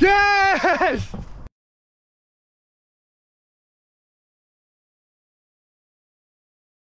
Yes!